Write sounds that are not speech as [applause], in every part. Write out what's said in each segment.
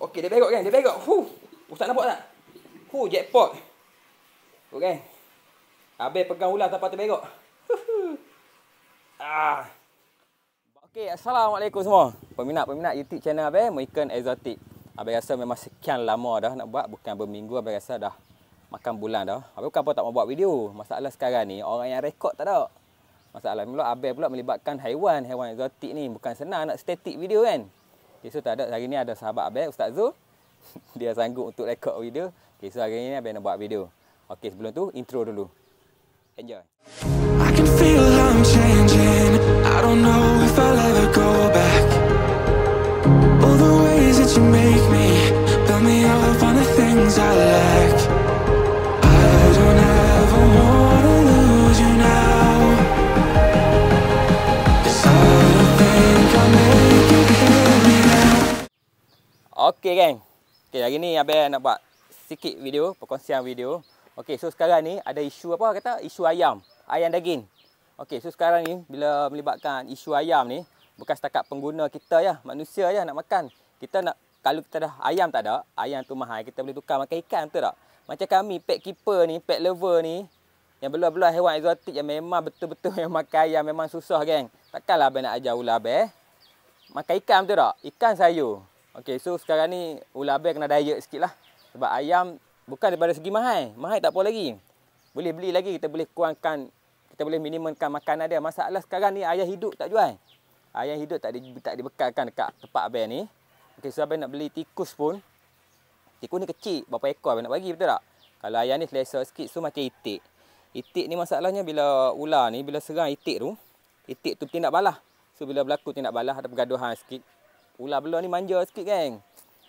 Okey, dia berok kan? Dia berok. Huh. Ustaz nampak tak? Huh, jackpot. Okey. Habis pegang ular sampai terberok. ah. Okey, Assalamualaikum semua. Peminat-peminat YouTube channel Abang, Moikan Exotic. Abang rasa memang sekian lama dah nak buat. Bukan berminggu, Abang rasa dah makan bulan dah. Abang bukan apa tak mau buat video. Masalah sekarang ni, orang yang rekod tak ada. Masalah pula Abang pula melibatkan haiwan, haiwan eksotik ni. Bukan senang nak static video kan. Okay, so tak ada. Hari ni ada sahabat Abang, Ustaz Zul. [laughs] Dia sanggup untuk rekod video. Okay, so hari ni Abang nak buat video. Okey, sebelum tu, intro dulu. Enjoy. Okey, geng. Okey, hari ni Abang nak buat sikit video, perkongsian video. Okey, so sekarang ni ada isu apa kata? Isu ayam, ayam daging. Okey, so sekarang ni bila melibatkan isu ayam ni, bukan setakat pengguna kita ya, manusia ya nak makan. Kita nak kalau kita dah ayam tak ada, ayam tu mahal, kita boleh tukar makan ikan betul tak? Macam kami pet keeper ni, pet lover ni, yang belah-belah haiwan eksotik yang memang betul-betul [laughs] yang makan ayam memang susah geng. Takkanlah abang nak ajar ular abang. Makan ikan betul tak? Ikan sayur. Okey, so sekarang ni ular abang kena diet sikit lah. Sebab ayam Bukan daripada segi mahal. Mahal tak apa lagi. Boleh beli lagi. Kita boleh kurangkan. Kita boleh minimumkan makanan dia. Masalah sekarang ni ayam hidup tak jual. Ayam hidup tak, di, tak dibekalkan dekat tempat abang ni. Okay, so abang nak beli tikus pun. Tikus ni kecil. Berapa ekor abang nak bagi betul tak? Kalau ayam ni selesa sikit. So macam itik. Itik ni masalahnya bila ular ni. Bila serang itik tu. Itik tu tindak balah. So bila berlaku tindak balah. Ada pergaduhan sikit. Ular belah ni manja sikit kan.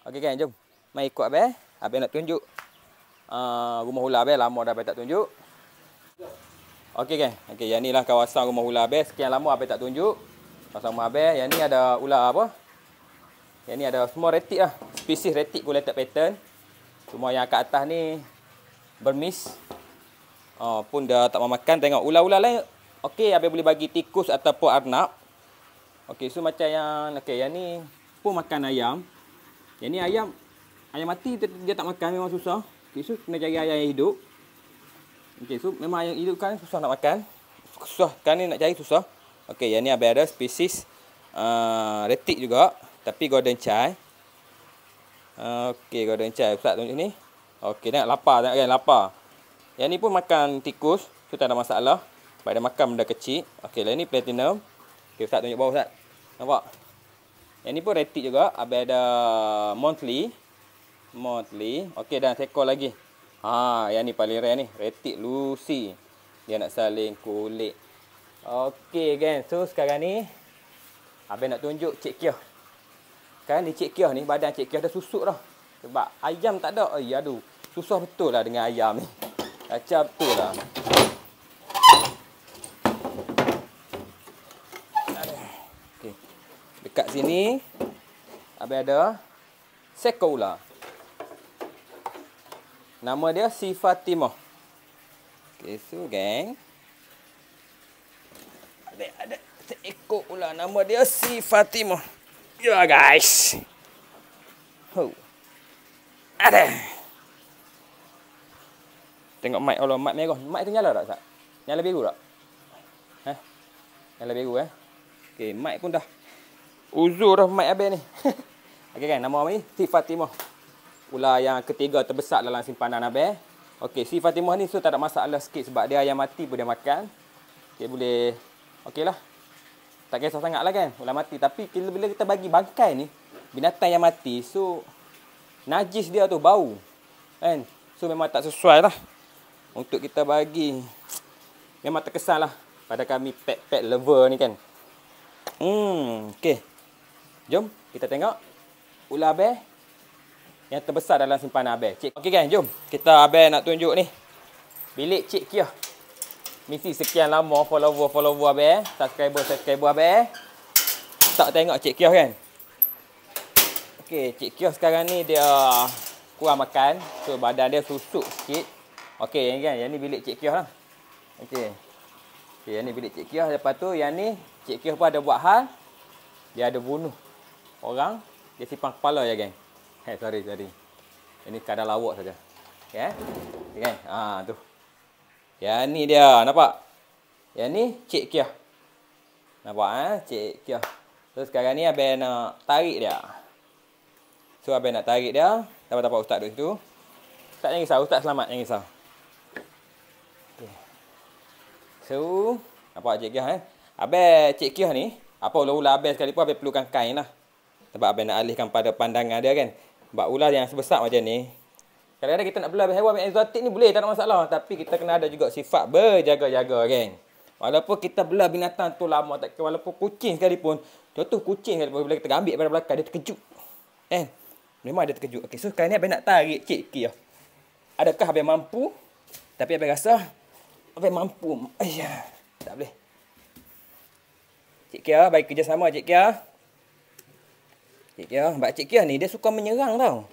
Okey kan jom. Mai ikut abang. Abang nak tunjuk uh, rumah ular abang lama dah abang tak tunjuk. Okey kan. Okey yang inilah kawasan rumah ular abang. Sekian lama abang tak tunjuk. Kawasan rumah abang. Yang ni ada ular apa? Yang ni ada semua retik lah. Spesies retik related pattern. Semua yang kat atas ni bermis. Uh, pun dah tak makan. Tengok ular-ular lain. Okey abang boleh bagi tikus ataupun arnab. Okey so macam yang okey yang ni pun makan ayam. Yang ni ayam ayam mati dia, tak makan memang susah. Okay, so kena cari ayam yang hidup. Okay, so memang ayam hidup kan susah nak makan. Susah kan ni nak cari susah. Okay, yang ni abang ada spesies uh, retik juga. Tapi golden chai. Uh, okay, golden chai. Ustaz tunjuk ni. Okay, tengok lapar. Tengok kan, lapar. Yang ni pun makan tikus. So, tak ada masalah. Sebab dia makan benda kecil. Okay, yang ni platinum. Okay, Ustaz tunjuk bawah Ustaz. Nampak? Yang ni pun retik juga. Abang ada monthly. Motley. Okey dan seekor lagi. Ha, yang ni paling rare ni. Retik Lucy. Dia nak saling kulit. Okey kan. So sekarang ni abang nak tunjuk Cik Kiah. Sekarang ni Cik Kiah ni badan Cik Kiah dah susuk dah. Sebab ayam tak ada. Ay aduh. Susah betul lah dengan ayam ni. Kacau betul lah. Dekat sini abang ada seekor ular. Nama dia Si Fatimah. Okay, so gang. Ada ada seekor pula nama dia Si Fatimah. Ya guys. Ho. Ada. Tengok mic Allah, mic merah. Mic tu nyala tak, Sat? Nyala biru tak? Ha? Nyala biru eh. Okey, mic pun dah uzur mic abang ni. [laughs] Okey kan, nama ni? Si Fatimah ular yang ketiga terbesar dalam simpanan Abel. Okey, si Fatimah ni so tak ada masalah sikit sebab dia ayam mati pun dia makan. Okey, boleh. Okeylah. Tak kisah sangat lah kan, ular mati. Tapi bila kita bagi bangkai ni, binatang yang mati, so najis dia tu bau. Kan? So memang tak sesuai lah. Untuk kita bagi. Memang terkesan lah pada kami pet-pet lover ni kan. Hmm, okey. Jom kita tengok ular bear yang terbesar dalam simpanan Abel. Cik. Okey kan, jom. Kita Abel nak tunjuk ni. Bilik Cik Kia. Misi sekian lama follower-follower Abel. Subscriber-subscriber Abel. Tak tengok Cik Kia kan? Okey, Cik Kia sekarang ni dia kurang makan. So, badan dia susuk sikit. Okey, yang kan. Yang ni bilik Cik Kia lah. Okey. Okey, yang ni bilik Cik Kia. Lepas tu, yang ni Cik Kia pun ada buat hal. Dia ada bunuh orang. Dia sipang kepala ya, geng. Hey, sorry, sorry. Ini kadar lawak saja. Ya. Okay, kan? Ah, tu. Ya ni dia, nampak? Yang ni Cik Kia. Nampak eh, Cik Kia. So sekarang ni abang nak tarik dia. So abang nak tarik dia. Dapat-dapat ustaz duduk situ. Ustaz jangan risau, ustaz selamat, jangan risau. Okay. So, nampak Cik Kia eh? Abang Cik Kia ni, apa ular-ular abang sekali pun abang perlukan kain lah. Sebab abang nak alihkan pada pandangan dia kan. Sebab ular yang sebesar macam ni, kadang-kadang kita nak belah haiwan yang eksotik ni boleh, tak ada masalah. Tapi kita kena ada juga sifat berjaga-jaga kan. Walaupun kita belah binatang tu lama, tak walaupun kucing sekalipun, contoh kucing sekalipun, bila kita ambil pada belakang, dia terkejut. Eh, memang dia terkejut. Okay, so sekarang ni abang nak tarik cik Kia. Adakah abang mampu? Tapi abang rasa, abang mampu. Ayah, tak boleh. Cik Kia, baik kerjasama Cik Kia. Cik Kia, Mbak Cik Kia ni dia suka menyerang tau.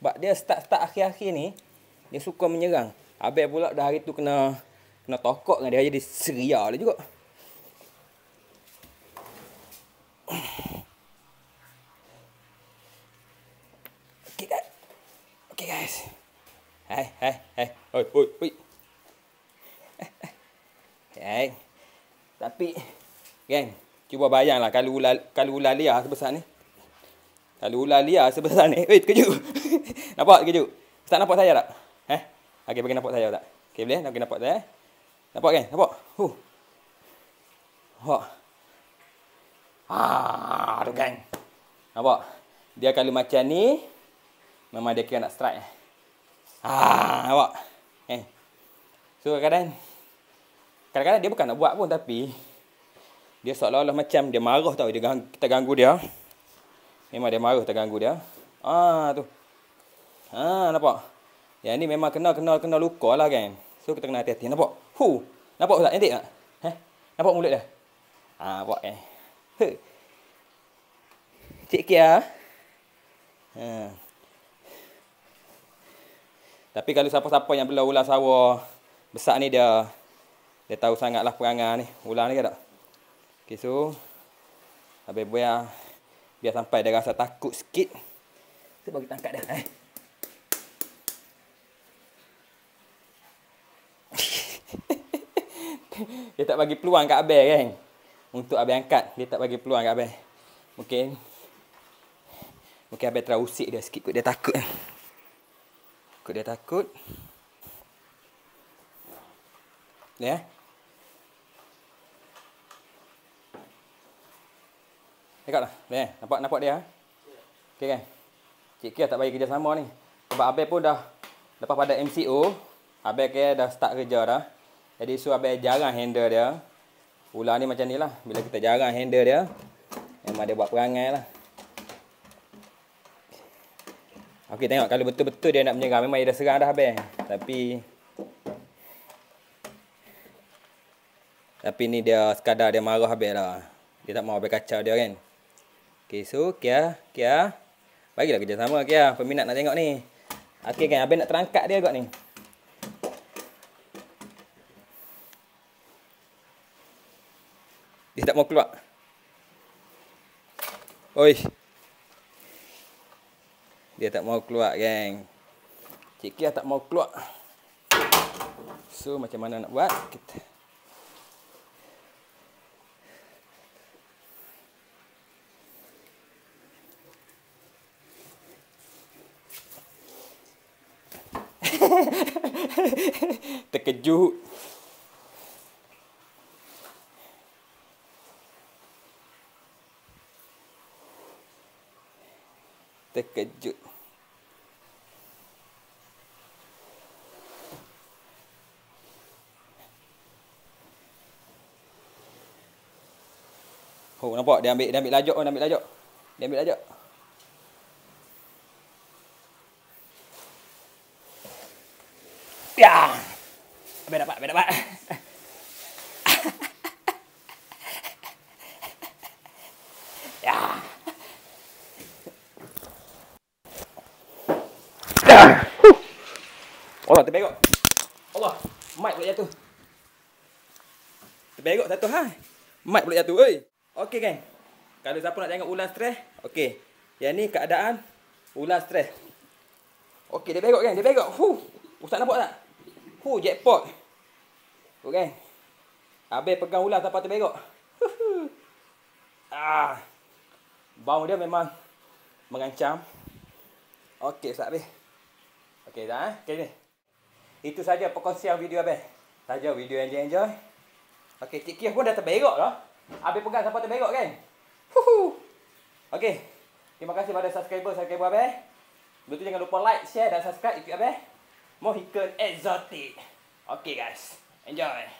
Sebab dia start-start akhir-akhir ni, dia suka menyerang. Habis pula dah hari tu kena kena tokok dengan dia jadi seria dia juga. [clears throat] Okay guys. Okay guys. Hai, hai, hai. Oi, oi, oi. [laughs] Hai. Tapi, geng, cuba bayanglah kalau ular, kalau ular liar sebesar ni. Kalau ular liar sebesar ni. Weh, terkejut. [laughs] nampak terkejut? Ustaz nampak saya tak? Eh? Okey, bagi nampak saya tak? Okey, boleh? Nak nampak saya? Nampak kan? Nampak? Huh. Nampak? Ah, tu kan. Nampak? Dia kalau macam ni, memang dia kira nak strike. Ah, nampak? Eh. So, kadang-kadang, kadang-kadang dia bukan nak buat pun, tapi dia seolah-olah macam dia marah tau. Dia gang, kita ganggu dia. Memang dia marah terganggu dia. Ah tu. Ah nampak. Yang ni memang kena kena kena luka lah kan. So kita kena hati-hati. Nampak? Hu. Nampak tak? Cantik tak? Eh? Nampak mulut dia? Ah nampak eh. Huh. Cik Kia. Ha. Tapi kalau siapa-siapa yang belah ular sawah besar ni dia dia tahu sangatlah perangai ni. Ular ni ke tak? Okay, so habis buaya Biar sampai dia rasa takut sikit. Saya bagi tangkap dia. Eh. [laughs] dia tak bagi peluang kat Abel kan. Untuk Abel angkat. Dia tak bagi peluang kat Abel. Mungkin. Mungkin Abel terlalu usik dia sikit. Kut dia takut. Kut dia takut. Ya. Yeah. Tengoklah. Eh, nampak nampak dia. Okey kan? Cik Kia tak bagi kerja sama ni. Sebab Abel pun dah lepas pada MCO, Abel ke dah start kerja dah. Jadi so Abel jarang handle dia. Ular ni macam ni lah. Bila kita jarang handle dia, memang dia buat perangai lah. Okey tengok kalau betul-betul dia nak menyerang memang dia dah serang dah Abel. Tapi Tapi ni dia sekadar dia marah Abel lah. Dia tak mau Abel kacau dia kan. Okay, so Kia, Kia. Bagilah kerjasama Kia. Peminat nak tengok ni. Okay kan, Abang nak terangkat dia kot ni. Dia tak mau keluar. Oi. Dia tak mau keluar, geng. Cik Kia tak mau keluar. So, macam mana nak buat? Kita... [laughs] Terkejut. Terkejut. Oh, nampak dia ambil dia ambil lajak, dia ambil lajak. Dia ambil lajak. Ya. Habis dapat, habis dapat. ya. Allah terbegok. Allah, mic pula jatuh. Terbegok satu ha. Mic pula jatuh. Oi. Okey geng. Kalau siapa nak tengok ular stres, okey. Yang ni keadaan Ular stres. Okey, dia begok kan? Dia begok. Huh. Ustaz nampak tak? Huh, jackpot. Okey. Kan? Habis pegang ular sampai terbegok. ah. Bau dia memang mengancam. Okey, Ustaz habis. Okey dah eh. Okey ni. Itu saja perkongsian video habis. Saja video yang enjoy. Okey, Cik pun dah terberok dah. Habis pegang sampai terberok kan? Huhu. Okey. Terima kasih pada subscriber subscriber habis. Betul jangan lupa like, share dan subscribe YouTube habis. Mohican Exotic. Okey guys. Enjoy.